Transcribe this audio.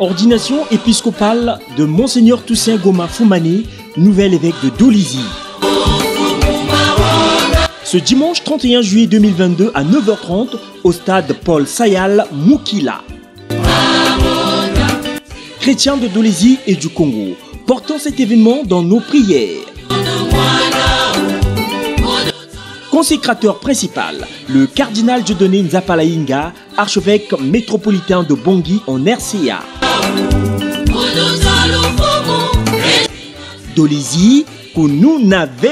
Ordination épiscopale de Monseigneur Toussaint Goma Foumani, nouvel évêque de Dolisie. Ce dimanche 31 juillet 2022 à 9h30 au stade Paul Sayal Moukila. Chrétiens de Dolisie et du Congo, portons cet événement dans nos prières. Consécrateur principal, le cardinal Dieudonné Nzapalainga, archevêque métropolitain de Bangui en RCA. Dolisie, Kununave.